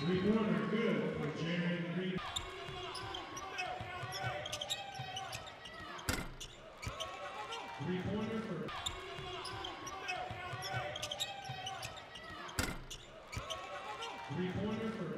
Three pointer, good for Jerry Green. Three for. Three pointer for.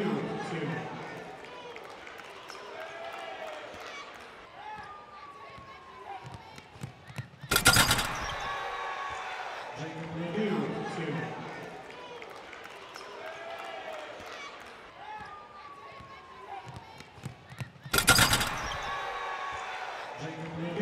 Thank you.